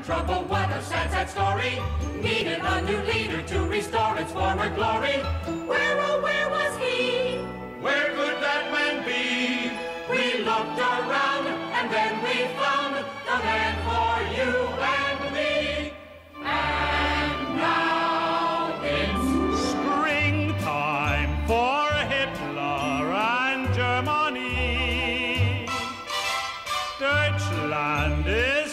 in trouble. What a sad, sad story. Needed a new leader to restore its former glory. Where, oh, where was he? Where could that man be? We looked around and then we found the man for you and me. And now it's Springtime for Hitler and Germany. Deutschland is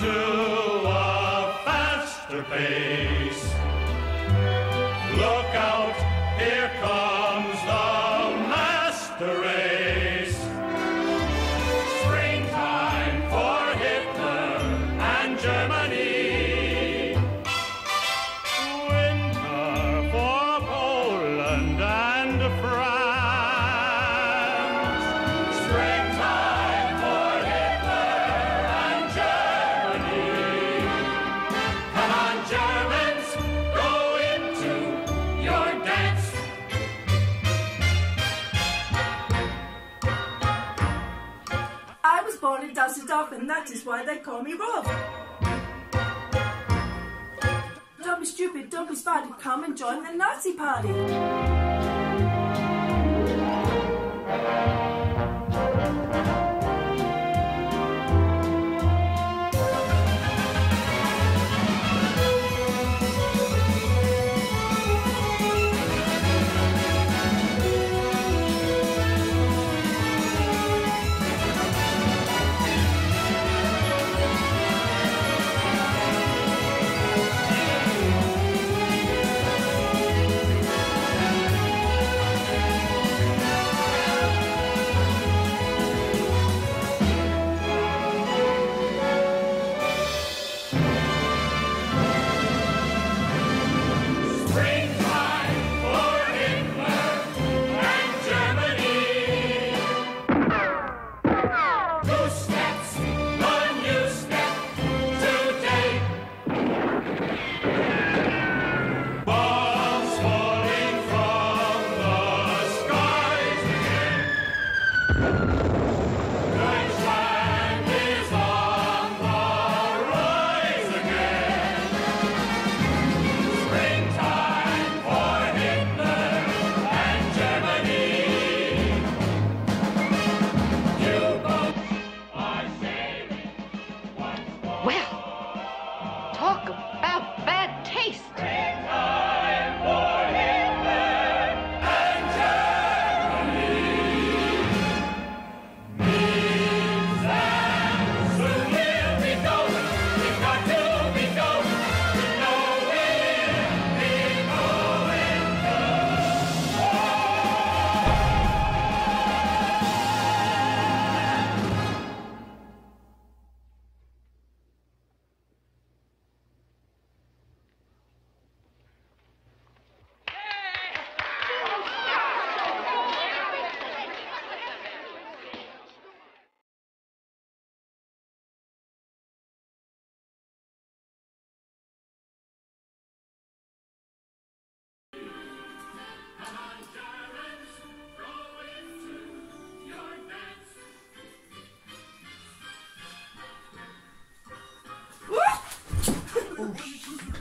to a faster pace. Look out, here comes born in Dusseldorf, and that is why they call me Rolf. Don't be stupid, don't be smart, come and join the Nazi party.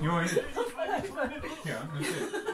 Yeah, that's it.